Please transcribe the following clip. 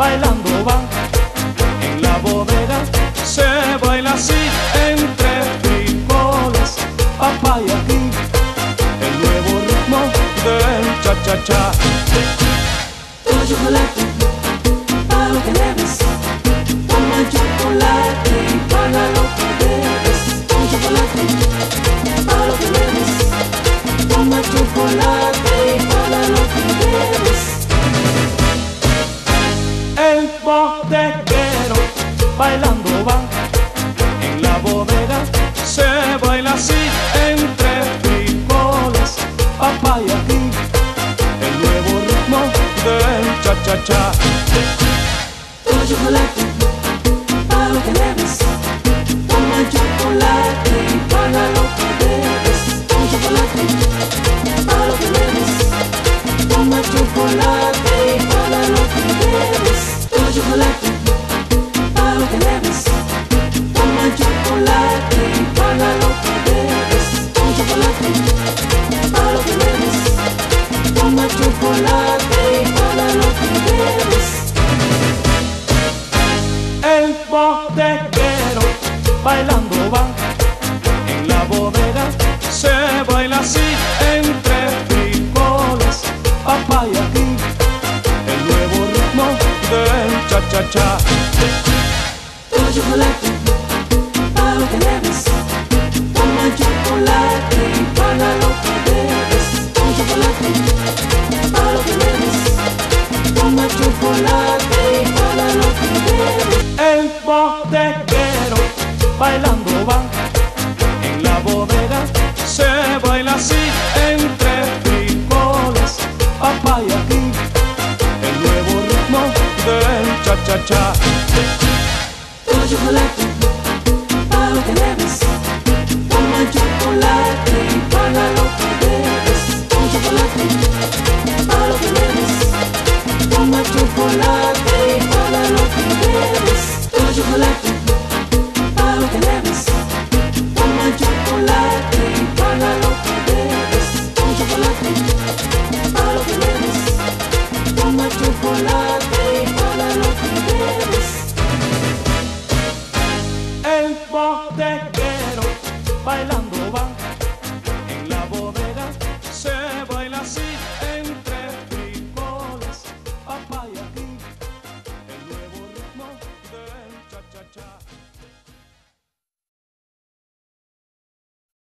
bailando va. En la bodega se baila así del cha cha cha. Toma chocolate, paga lo que debes. Toma chocolate y paga lo que debes. Toma chocolate, paga lo que debes. Toma chocolate y paga lo que debes. El bodeguero bailando va en la bodega se baila así entre frijoles, papaya aquí cha cha cha. Toma chocolate, paga El bodeguero bailando va en la bodega se baila así entre frijoles, papaya aquí el nuevo ritmo del cha cha cha. bodeguero bailando va. En la bodega se baila así entre frijoles, papá y aquí. El nuevo ritmo del cha-cha-cha. Todo chocolate para lo que debes. Toma chocolate y paga lo que debes. Todo chocolate. chocolate y para. El bodeguero bailando va. En la bodega se baila así entre frijoles, papaya aquí. El nuevo ritmo del cha-cha-cha.